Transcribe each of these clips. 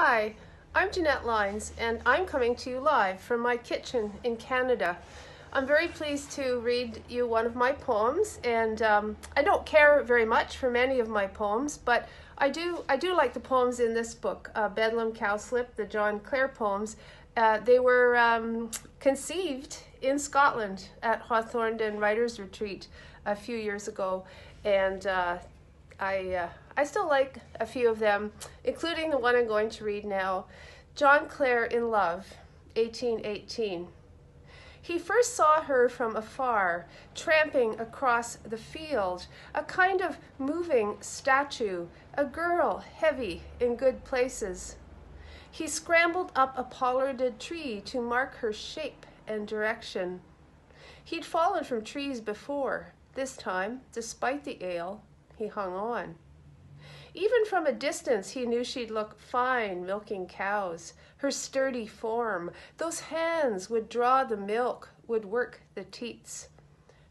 Hi, I'm Jeanette Lynes, and I'm coming to you live from my kitchen in Canada. I'm very pleased to read you one of my poems, and um, I don't care very much for many of my poems, but I do I do like the poems in this book, uh, Bedlam Cowslip, the John Clare poems. Uh, they were um, conceived in Scotland at Hawthornden Writers Retreat a few years ago, and uh, I, uh, I still like a few of them, including the one I'm going to read now John Clare in Love, 1818. He first saw her from afar, tramping across the field, a kind of moving statue, a girl heavy in good places. He scrambled up a pollarded tree to mark her shape and direction. He'd fallen from trees before. This time, despite the ale, he hung on. Even from a distance, he knew she'd look fine milking cows. Her sturdy form, those hands would draw the milk, would work the teats.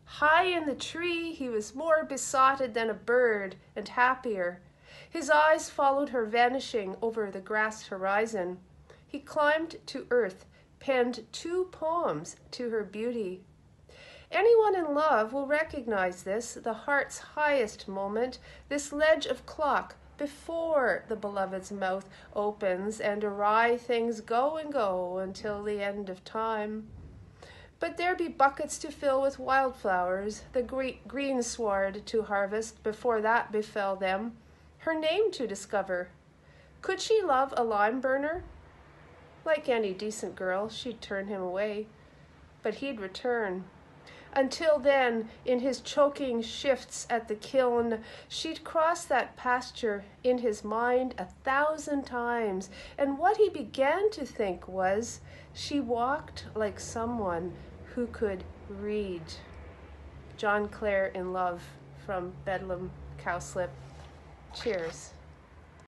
High in the tree, he was more besotted than a bird and happier. His eyes followed her vanishing over the grass horizon. He climbed to earth, penned two poems to her beauty. Anyone in love will recognize this, the heart's highest moment, this ledge of clock before the beloved's mouth opens and awry things go and go until the end of time. But there be buckets to fill with wildflowers, the great greensward to harvest before that befell them, her name to discover. Could she love a lime burner? Like any decent girl, she'd turn him away, but he'd return. Until then, in his choking shifts at the kiln, she'd crossed that pasture in his mind a thousand times, and what he began to think was she walked like someone who could read. John Clare in Love from Bedlam Cowslip. Cheers.